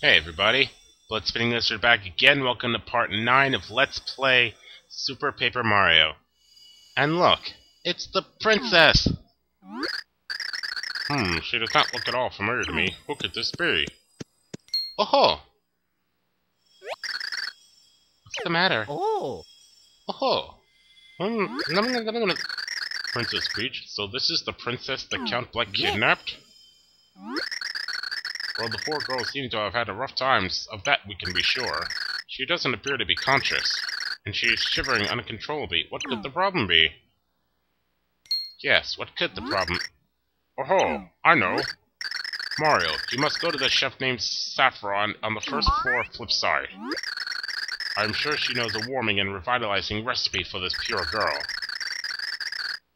Hey everybody, Blood Spinning Lizard back again. Welcome to part 9 of Let's Play Super Paper Mario. And look, it's the princess! Hmm, she does not look at all familiar to me. Who could this be? Oh! -ho. What's the matter? Oh. Oh Hmm, Princess Peach, so this is the princess that Count Bleck kidnapped? Well, the poor girl seems to have had a rough time, of that we can be sure. She doesn't appear to be conscious, and she is shivering uncontrollably. What could the problem be? Yes, what could the hmm? problem... Oh, hmm. I know! Mario, you must go to the chef named Saffron on the first floor flip side. I'm sure she knows a warming and revitalizing recipe for this pure girl.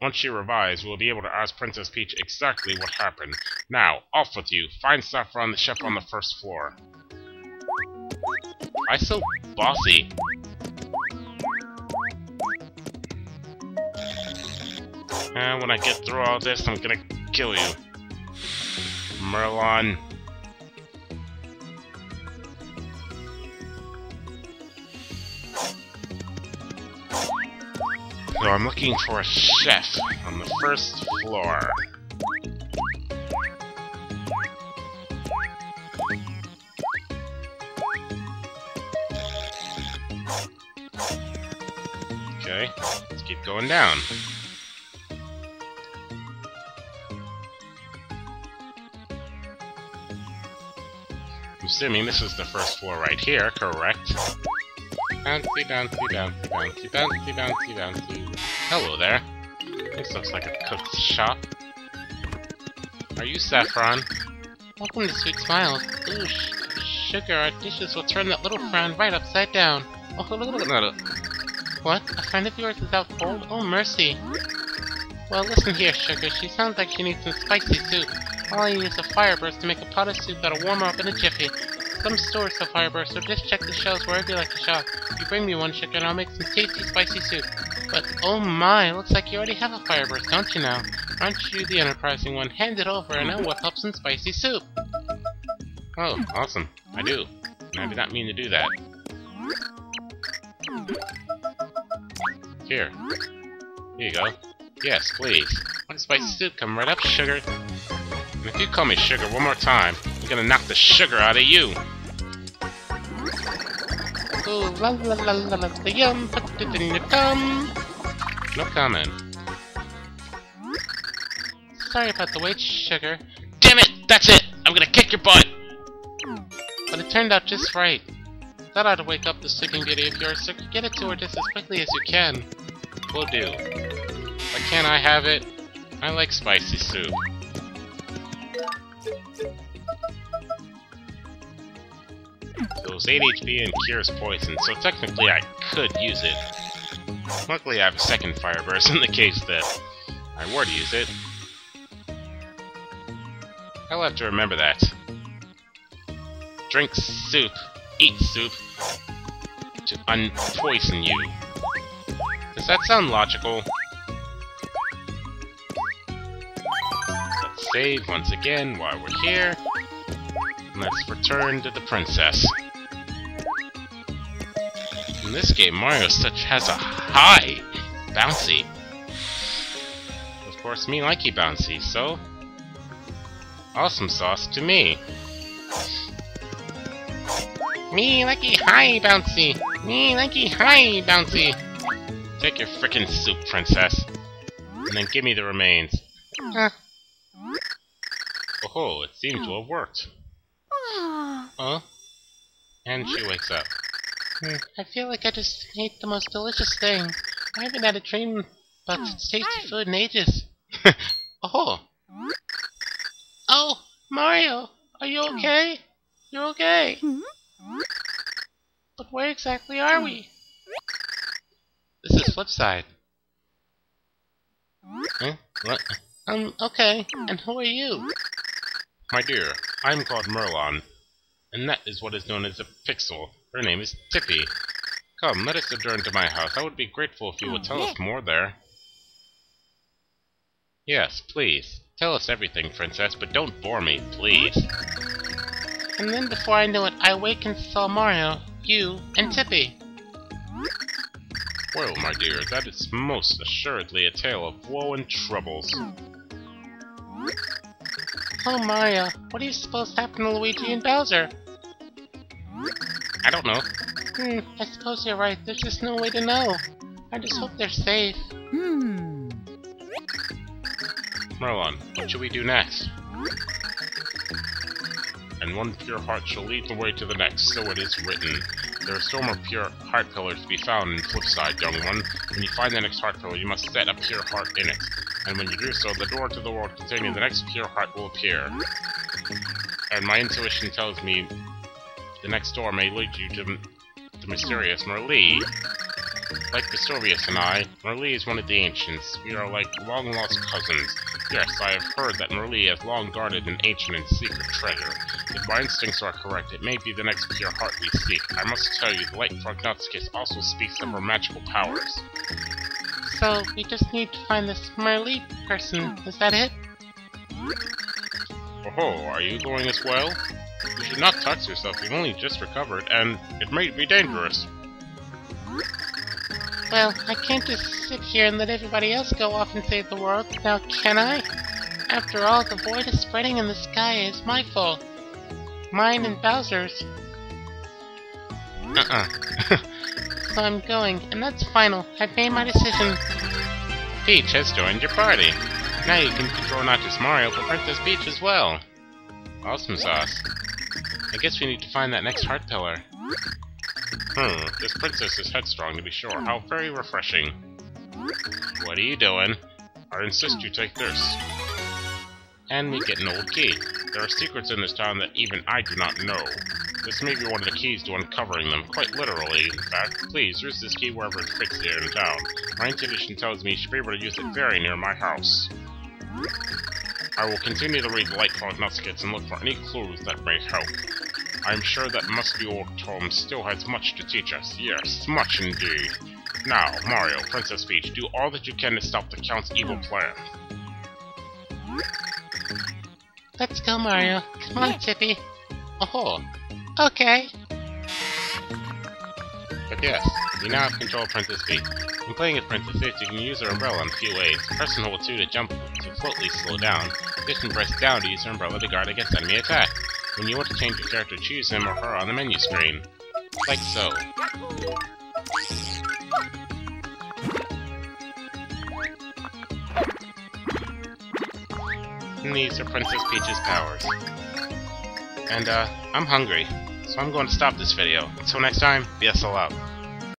Once she revives, we'll be able to ask Princess Peach exactly what happened. Now, off with you. Find Saffron the chef on the first floor. I so bossy. And when I get through all this, I'm gonna kill you. Merlon. So I'm looking for a chef on the first floor. Okay, let's keep going down. I'm assuming this is the first floor right here, correct? Bouncy, bouncy, bouncy, bouncy, bouncy, bouncy, bouncy. Hello there. This looks like a cook's shop. Are you Saffron? Welcome to Sweet Smiles. Ooh, sugar, our dishes will turn that little frown right upside down. Oh, look, look, look, What? A friend of yours is out cold? Oh, mercy. Well, listen here, Sugar. She sounds like she needs some spicy soup. All I need is a fire burst to make a pot of soup that'll warm her up in a jiffy. Some stores sell Fireburst, so just check the shelves wherever you like to shop. You bring me one chicken and I'll make some tasty spicy soup. But oh my, looks like you already have a Fireburst, don't you now? Aren't you the enterprising one? Hand it over and I'll whip up some spicy soup. Oh, awesome. I do. And I did not mean to do that. Here. Here you go. Yes, please. One spicy hmm. soup, come right up, sugar. And if you call me sugar one more time, I'm gonna knock the sugar out of you. Ooh, la la la la la, the yum, put it in your gum. No comment. Sorry about the wait, sugar. Damn it! That's it! I'm gonna kick your butt! But it turned out just right. That ought to wake up the sticking beauty of yours, so get it to her just as quickly as you can. Will do. But can't I have it? I like spicy soup. Those 8 HP and cures poison, so technically I could use it. Luckily I have a second Fire Burst in the case that I were to use it. I'll have to remember that. Drink soup, eat soup, to unpoison you. Does that sound logical? Let's save once again while we're here. Let's return to the princess. In this game, Mario such has a high bouncy. Of course, me likey bouncy, so awesome sauce to me. Me likey high bouncy. Me likey high bouncy. Take your frickin' soup, princess, and then give me the remains. Huh. Oh, it seems to have worked. Huh? And she wakes up. Hmm, I feel like I just ate the most delicious thing. I haven't had a dream about tasty food in ages. oh! Oh, Mario! Are you okay? You're okay? But where exactly are we? This is Flipside. Huh? What? Um, okay. And who are you? My dear, I am called Merlon, and that is what is known as a pixel. Her name is Tippi. Come, let us adjourn to my house. I would be grateful if you would oh, tell us more there. Yes, please. Tell us everything, Princess, but don't bore me, please. And then before I knew it, I awakened and saw Mario, you, and Tippi. Well, my dear, that is most assuredly a tale of woe and troubles. Oh, Mario, what do you suppose happened to Luigi and Bowser? I don't know. Hmm, I suppose you're right. There's just no way to know. I just hope they're safe. Hmm. Merlon, what should we do next? And one pure heart shall lead the way to the next, so it is written. There are still more pure heart pillars to be found in Flipside, young one. When you find the next heart pillar, you must set a pure heart in it. And when you do so, the door to the world containing the next pure heart will appear. And my intuition tells me the next door may lead you to the mysterious Merlee. Like Vesuvius and I, Merlee is one of the ancients. We are like long-lost cousins. Yes, I have heard that Merlee has long guarded an ancient and secret treasure. If my instincts are correct, it may be the next pure heart we seek. I must tell you, the Light Prognosticus also speaks of her magical powers. So, we just need to find this Merlee person. Is that it? Oh, are you going as well? You should not touch yourself, you've only just recovered, and it may be dangerous. Well, I can't just sit here and let everybody else go off and save the world, now can I? After all, the void is spreading in the sky is my fault. Mine and Bowser's. Uh-uh. So I'm going, and that's final. I've made my decision. Peach has joined your party. Now you can control not just Mario, but Princess Peach as well. Awesome sauce. I guess we need to find that next heart pillar. Hmm, this princess is headstrong to be sure. How very refreshing. What are you doing? I insist you take this. And we get an old key. There are secrets in this town that even I do not know. This may be one of the keys to uncovering them, quite literally, in fact. Please, use this key wherever it fits here in town. My intuition tells me you should be able to use it very near my house. I will continue to read the Light Prognosticus and look for any clues that may help. I am sure that musty old Tom still has much to teach us. Yes, much indeed. Now, Mario, Princess Peach, do all that you can to stop the Count's evil plan. Let's go, Mario. Come on, Chippy. Oh, okay. But yes, you now have control of Princess Peach. When playing as Princess Peach, you can use her umbrella in a few ways. Press and hold 2 to jump to floatly slow down. You can press down to use her umbrella to guard against enemy attack. When you want to change your character, choose him or her on the menu screen. Like so. And these are Princess Peach's powers. And, uh, I'm hungry, so I'm going to stop this video. Until next time, BSL out.